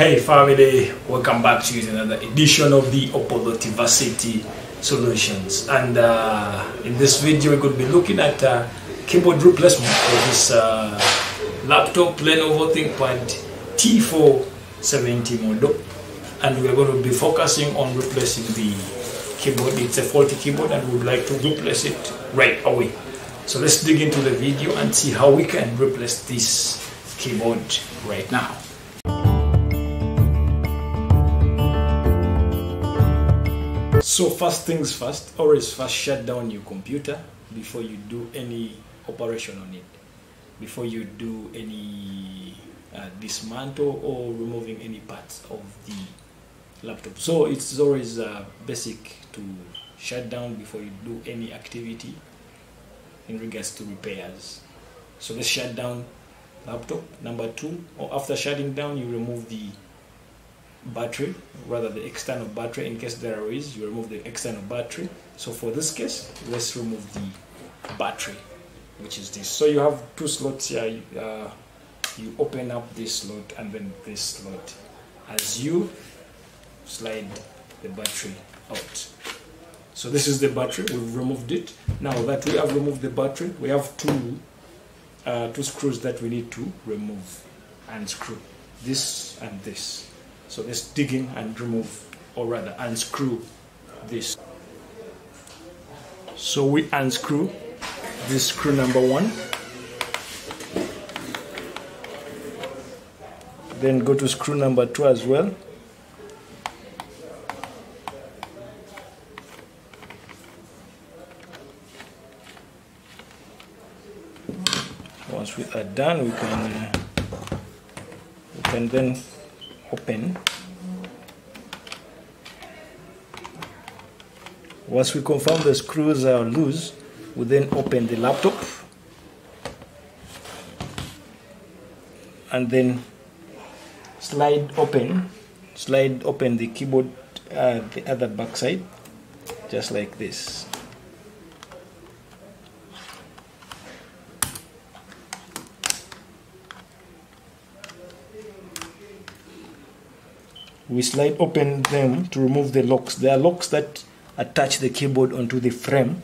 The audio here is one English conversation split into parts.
Hey family, welcome back to another edition of the Opolo Varsity Solutions. And uh, in this video, we're going to be looking at uh, keyboard replacement for this uh, laptop Lenovo ThinkPad T470 model. And we're going to be focusing on replacing the keyboard. It's a faulty keyboard and we'd like to replace it right away. So let's dig into the video and see how we can replace this keyboard right now. So first things first, always first shut down your computer before you do any operation on it. Before you do any uh, dismantle or removing any parts of the laptop. So it's always uh, basic to shut down before you do any activity in regards to repairs. So let's shut down laptop. Number two, or after shutting down, you remove the battery, rather the external battery. In case there is, you remove the external battery. So for this case, let's remove the battery, which is this. So you have two slots here. Uh, you open up this slot and then this slot as you slide the battery out. So this is the battery. We've removed it. Now that we have removed the battery, we have two uh, two screws that we need to remove and screw. This and this. So let's dig in and remove, or rather unscrew this. So we unscrew this screw number one. Then go to screw number two as well. Once we are done, we can we can then open. Once we confirm the screws are loose, we then open the laptop and then slide open, slide open the keyboard, uh, the other back side, just like this. We slide open them to remove the locks. There are locks that attach the keyboard onto the frame.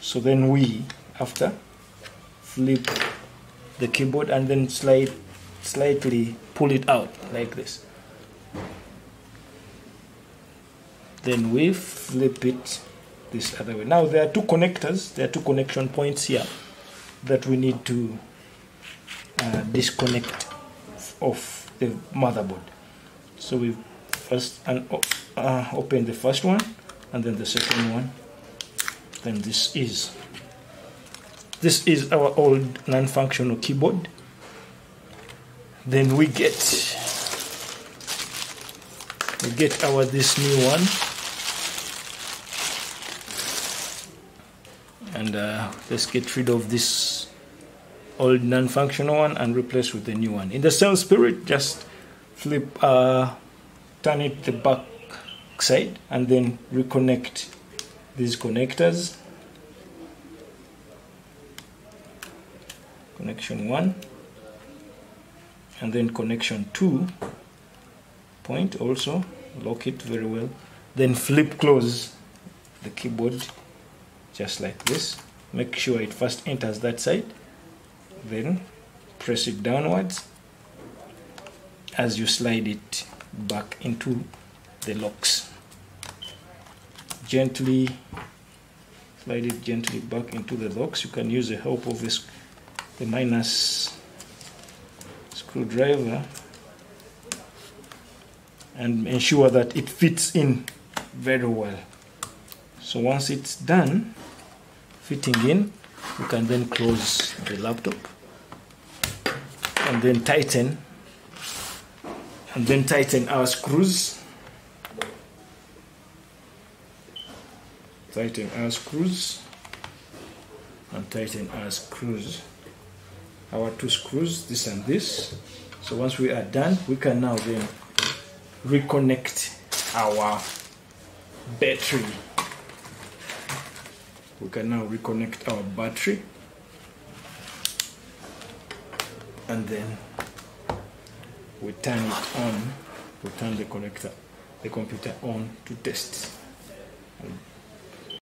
So then we, after, flip the keyboard and then slide, slightly pull it out like this. Then we flip it this other way. Now there are two connectors, there are two connection points here that we need to uh, disconnect off the motherboard. So we first and uh, open the first one and then the second one. Then this is this is our old non-functional keyboard. Then we get we get our this new one. And uh, let's get rid of this old non-functional one and replace with the new one. In the same spirit, just flip uh, turn it the back side and then reconnect these connectors. Connection 1 and then connection 2 point also lock it very well. Then flip close the keyboard just like this. Make sure it first enters that side. Then press it downwards as you slide it back into the locks. Gently slide it gently back into the locks you can use the help of this the minus screwdriver and ensure that it fits in very well. So once it's done fitting in you can then close the laptop and then tighten and then tighten our screws. Tighten our screws and tighten our screws. Our two screws this and this. So once we are done we can now then reconnect our battery. We can now reconnect our battery. And then we turn it on, we turn the connector, the computer on to test.